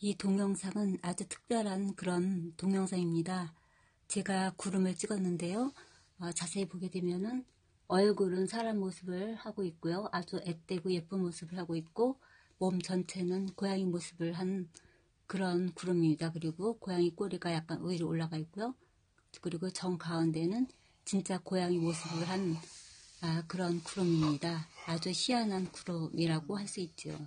이 동영상은 아주 특별한 그런 동영상입니다. 제가 구름을 찍었는데요. 어, 자세히 보게 되면은 얼굴은 사람 모습을 하고 있고요. 아주 앳되고 예쁜 모습을 하고 있고 몸 전체는 고양이 모습을 한 그런 구름입니다. 그리고 고양이 꼬리가 약간 위로 올라가 있고요. 그리고 정 가운데는 진짜 고양이 모습을 한 아, 그런 구름입니다. 아주 희한한 구름이라고 할 수 있죠.